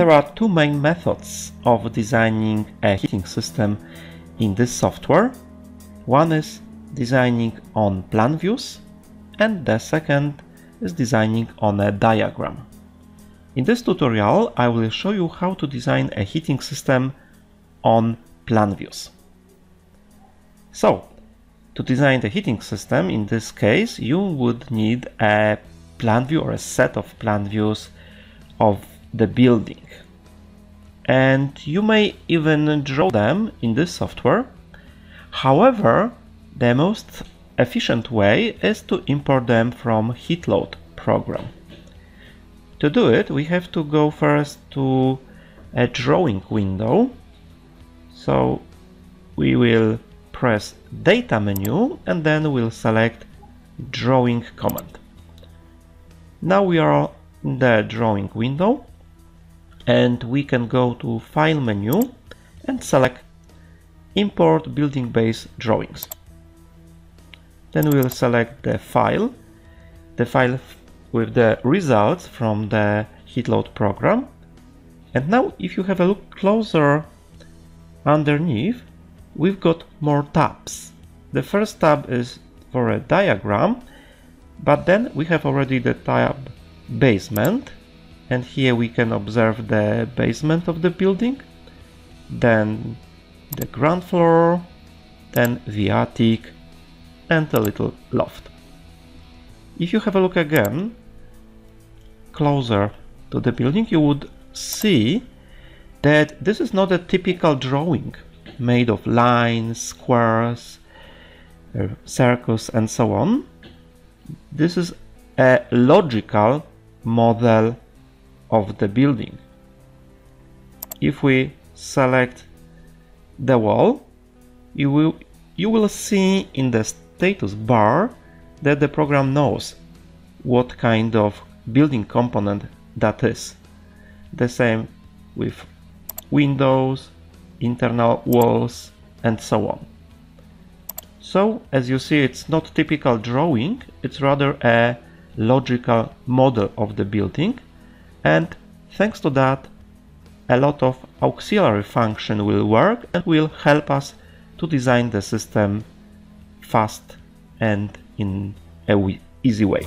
There are two main methods of designing a heating system in this software. One is designing on plan views and the second is designing on a diagram. In this tutorial I will show you how to design a heating system on plan views. So, to design the heating system, in this case, you would need a plan view or a set of plan views of the building. And you may even draw them in this software. However, the most efficient way is to import them from HeatLoad program. To do it, we have to go first to a drawing window. So we will press data menu and then we'll select drawing command. Now we are in the drawing window and we can go to file menu and select import building base drawings. Then we'll select the file, the file with the results from the HeatLoad program. And now if you have a look closer underneath, we've got more tabs. The first tab is for a diagram, but then we have already the tab basement, and here we can observe the basement of the building, then the ground floor, then the attic, and a little loft. If you have a look again, closer to the building, you would see that this is not a typical drawing made of lines, squares, uh, circles and so on. This is a logical model of the building. If we select the wall, you will, you will see in the status bar that the program knows what kind of building component that is. The same with windows, internal walls and so on. So as you see it's not typical drawing, it's rather a logical model of the building and thanks to that a lot of auxiliary function will work and will help us to design the system fast and in a easy way.